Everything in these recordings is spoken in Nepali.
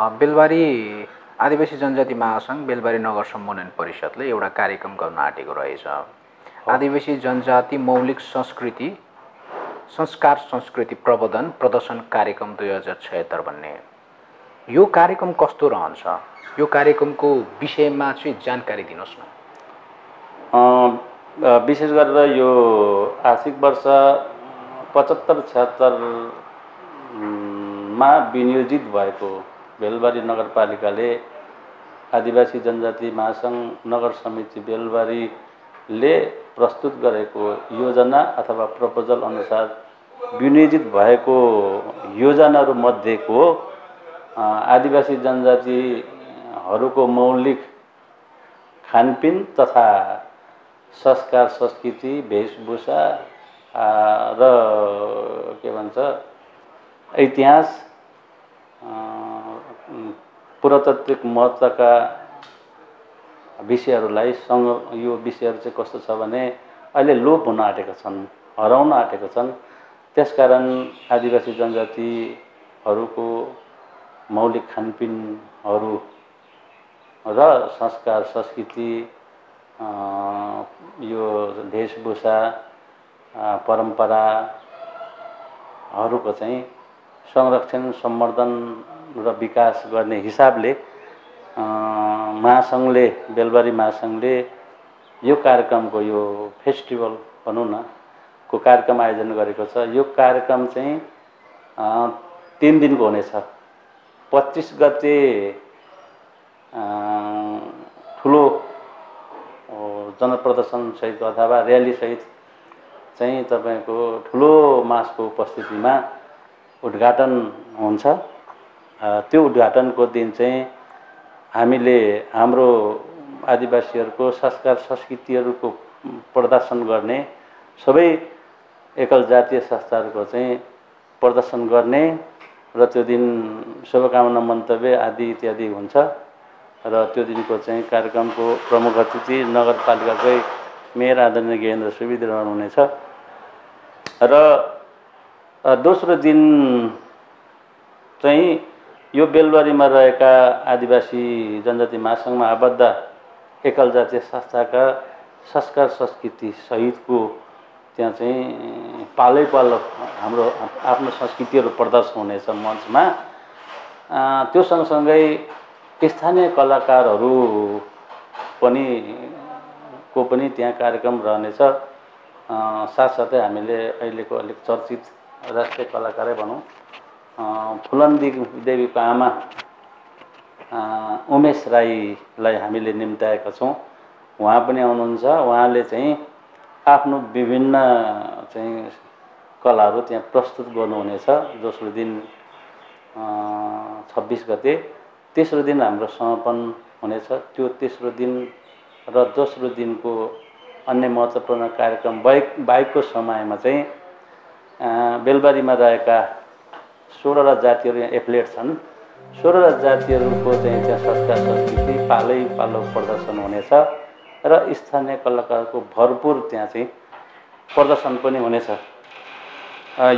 बेलबारी आदिवासी जनजाति महासङ्घ बेलबारी नगर सम्मेलन परिषदले एउटा कार्यक्रम गर्न आँटेको रहेछ। आदिवासी जनजाति मौलिक संस्कृति संस्कार संस्कृति प्रबोधन प्रदर्शन कार्यक्रम दुई हजार छयत्तर भन्ने। यो कार्यक्रम कस्तो रहन्छ? यो कार्यक्रमको विषयमा चाहिँ जानकारी दिनुहोस् न। विशेष गरेर यो आर्थिक वर्ष पचहत्तर छत्तरमा विनियोजित भएको बेलबारी नगरपालिकाले आदिवासी जनजाति महासङ्घ नगर समिति बेलबारीले प्रस्तुत गरेको योजना अथवा प्रपोजल अनुसार विनियोजित भएको योजनाहरू मध्येको अ, आदिवासी जनजातिहरूको मौलिक खानपिन तथा संस्कार संस्कृति वेशभूषा र के भन्छ इतिहास पुरातात्विक महत्त्वका विषयहरूलाई सँग यो विषयहरू चाहिँ कस्तो छ भने अहिले लोप हुन आँटेका छन् हराउन आँटेका छन्। त्यसकारण आदिवासी जनजातिहरूको मौलिक खानपिनहरू र संस्कार संस्कृति यो वेशभूषा परम्पराहरूको चाहिँ संरक्षण सम्वर्धन र विकास गर्ने हिसाबले महासङ्घले बेलबारी महासङ्घले यो कार्यक्रमको यो फेस्टिभल भनौँ न को कार्यक्रम आयोजन गरेको छ यो कार्यक्रम चाहिँ तिन दिनको हुनेछ। पच्चिस गते ठुलो जनप्रदर्शनसहित अथवा र्यालीसहित चाहिँ तपाईँको ठुलो मासको उपस्थितिमा उद्घाटन हुन्छ। त्यो उद्घाटनको दिन चाहिँ हामीले हाम्रो आदिवासीहरूको संस्कार संस्कृतिहरूको प्रदर्शन गर्ने सबै एकल जातीय संस्थाहरूको चाहिँ प्रदर्शन गर्ने र त्यो दिन शुभकामना मन्तव्य आदि इत्यादि हुन्छ। र त्यो दिनको चाहिँ कार्यक्रमको प्रमुख अतिथि नगरपालिकाकै मेयर आदरणीय गेहेन्द्र सुवेदी रहनुहुनेछ र दोस्रो दिन चाहिँ यो बेलबारीमा रहेका आदिवासी जनजाति महासङ्घमा आबद्ध एकल जातीय संस्थाका संस्कार संस्कृति सहितको त्यहाँ चाहिँ पालै पालो हाम्रो आफ्नो संस्कृतिहरू प्रदर्शन हुनेछ मञ्चमा। त्यो सँगसँगै स्थानीय कलाकारहरू पनि को पनि त्यहाँ कार्यक्रम रहनेछ। साथसाथै हामीले अहिलेको अलिक चर्चित राष्ट्रिय कलाकारै भनौँ। फुलन्दी देवीको आमा उमेश राईलाई हामीले निम्त्याएका छौँ उहाँ पनि आउनुहुन्छ उहाँले चाहिँ आफ्नो विभिन्न चाहिँ कलाहरू त्यहाँ प्रस्तुत गर्नुहुनेछ दोस्रो दिन छब्बिस गते तेस्रो दिन हाम्रो समापन हुनेछ त्यो तेस्रो दिन र दोस्रो दिनको अन्य महत्त्वपूर्ण कार्यक्रम बाहेक बाहेकको समयमा चाहिँ बेलबारीमा रहेका सोह्रवटा जातिहरू यहाँ एफिलेट छन्। सोह्रवटा जातिहरूको चाहिँ त्यहाँ संस्कार संस्कृति पालै पालो प्रदर्शन हुनेछ र स्थानीय कलाकारको भरपुर त्यहाँ चाहिँ प्रदर्शन पनि हुनेछ।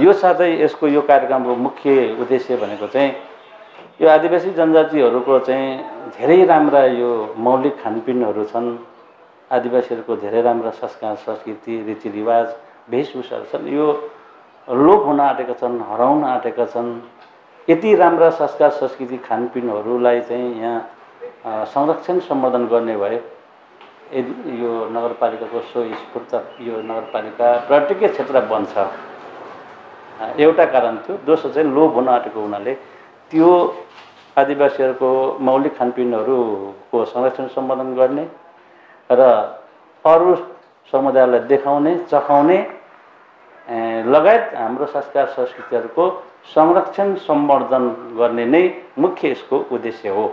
यो साथै यसको यो कार्यक्रमको मुख्य उद्देश्य भनेको चाहिँ यो आदिवासी जनजातिहरूको चाहिँ धेरै राम्रा यो मौलिक खानपिनहरू छन्। आदिवासीहरूको धेरै राम्रा संस्कार संस्कृति रीतिरिवाज वेशभूषाहरू छन्। यो लोप हुन आँटेका छन् हराउन आँटेका छन्। यति राम्रा संस्कार संस्कृति खानपिनहरूलाई चाहिँ यहाँ संरक्षण सम्वर्धन गर्ने भए यो नगरपालिकाको स्वस्फूर्त यो नगरपालिका पर्यटकीय क्षेत्र बन्छ। एउटा कारण थियो दोस्रो चाहिँ लोभ हुन आँटेको हुनाले त्यो आदिवासीहरूको मौलिक खानपिनहरूको संरक्षण सम्वर्धन गर्ने र अरू समुदायलाई देखाउने चखाउने लगायत हाम्रो संस्कार संस्कृतिहरूको संरक्षण सम्वर्धन गर्ने नै मुख्य यसको उद्देश्य हो।